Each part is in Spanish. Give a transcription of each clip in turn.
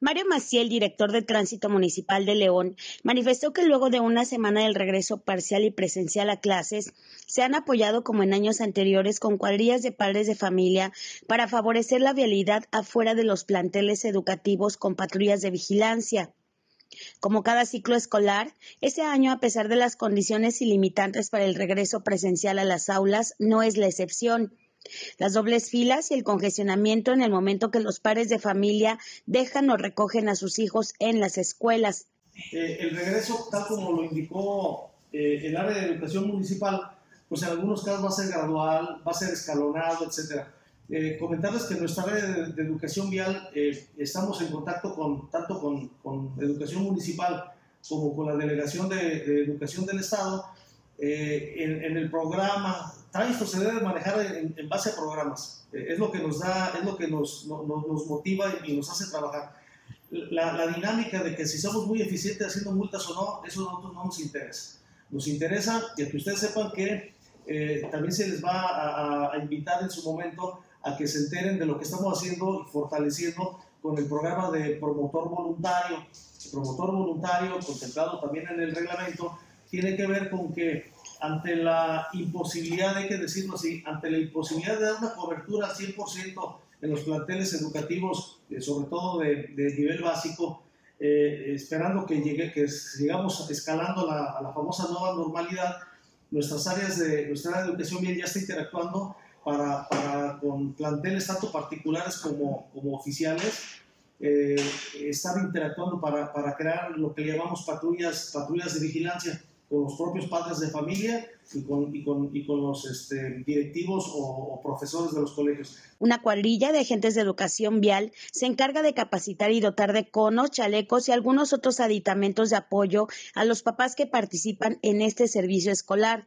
Mario Maciel, director de Tránsito Municipal de León, manifestó que luego de una semana del regreso parcial y presencial a clases, se han apoyado como en años anteriores con cuadrillas de padres de familia para favorecer la vialidad afuera de los planteles educativos con patrullas de vigilancia. Como cada ciclo escolar, ese año, a pesar de las condiciones ilimitantes para el regreso presencial a las aulas, no es la excepción. Las dobles filas y el congestionamiento en el momento que los padres de familia dejan o recogen a sus hijos en las escuelas. Eh, el regreso, tal como lo indicó eh, el área de educación municipal, pues en algunos casos va a ser gradual, va a ser escalonado, etcétera. Eh, comentarles que en nuestra área de, educación vial estamos en contacto con, tanto con, con, educación municipal como con la delegación de, educación del Estado en, en, el programa esto se debe manejar en, base a programas. Eh, es lo que nos da, es lo que nos, nos motiva y nos hace trabajar. La, la, dinámica de que si somos muy eficientes haciendo multas o no, eso a nosotros no nos interesa. Nos interesa que, ustedes sepan que eh, también se les va a, a, invitar en su momento a que se enteren de lo que estamos haciendo y fortaleciendo con el programa de promotor voluntario. Promotor voluntario, contemplado también en el reglamento, tiene que ver con que ante la imposibilidad, hay que decirlo así, ante la imposibilidad de dar una cobertura al 100% en los planteles educativos, eh, sobre todo de, nivel básico, eh, esperando que, llegue, que sigamos escalando a la famosa nueva normalidad, nuestras áreas de nuestra de educación bien ya está interactuando para, para con planteles tanto particulares como, como oficiales, eh, estar interactuando para, para crear lo que llamamos patrullas, patrullas de vigilancia con los propios padres de familia y con, y con, y con los este, directivos o, profesores de los colegios. Una cuadrilla de agentes de educación vial se encarga de capacitar y dotar de conos, chalecos y algunos otros aditamentos de apoyo a los papás que participan en este servicio escolar.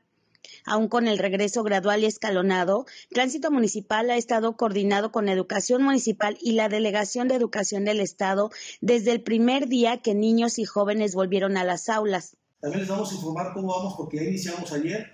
Aún con el regreso gradual y escalonado, Tránsito Municipal ha estado coordinado con Educación Municipal y la Delegación de Educación del Estado desde el primer día que niños y jóvenes volvieron a las aulas. También les vamos a informar cómo vamos porque ya iniciamos ayer.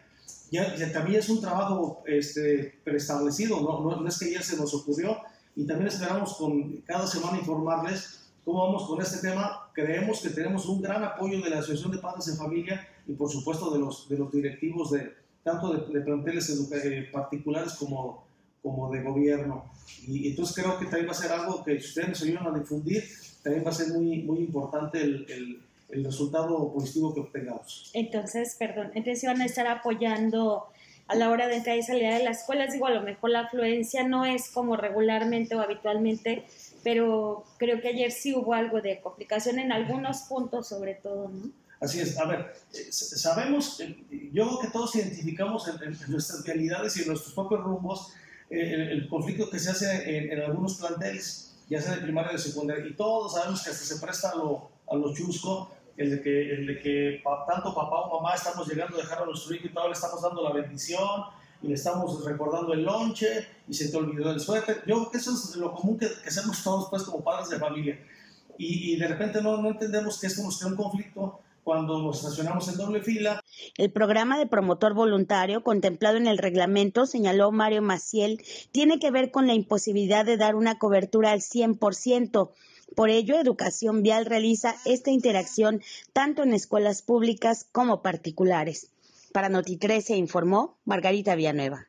Ya, también es un trabajo este, preestablecido, ¿no? No, es que ya se nos ocurrió. Y también esperamos con cada semana informarles cómo vamos con este tema. Creemos que tenemos un gran apoyo de la Asociación de Padres en Familia y por supuesto de los, de los directivos de tanto de, planteles eh, particulares como, como de gobierno. Y entonces creo que también va a ser algo que si ustedes nos ayudan a difundir, también va a ser muy, muy importante el, el el resultado positivo que obtengamos. Entonces, perdón, entonces van a estar apoyando a la hora de entrar y salir de las escuelas. Digo, a lo mejor la afluencia no es como regularmente o habitualmente, pero creo que ayer sí hubo algo de complicación en algunos puntos, sobre todo, ¿no? Así es. A ver, eh, sabemos, eh, yo creo que todos identificamos en, nuestras realidades y en nuestros propios rumbos eh, el, conflicto que se hace en, algunos planteles, ya sea de primaria o de secundaria, y todos sabemos que hasta se presta lo, a lo chusco el de que, el de que tanto papá o mamá estamos llegando a dejar a nuestro hijo y todavía le estamos dando la bendición y le estamos recordando el lonche y se te olvidó el suéter. Yo creo que eso es lo común que, que hacemos todos pues como padres de familia. Y, y de repente no, no, entendemos que esto nos crea un conflicto cuando nos estacionamos en doble fila. El programa de promotor voluntario contemplado en el reglamento, señaló Mario Maciel, tiene que ver con la imposibilidad de dar una cobertura al 100%. Por ello, Educación Vial realiza esta interacción tanto en escuelas públicas como particulares. Para Noti se informó Margarita Villanueva.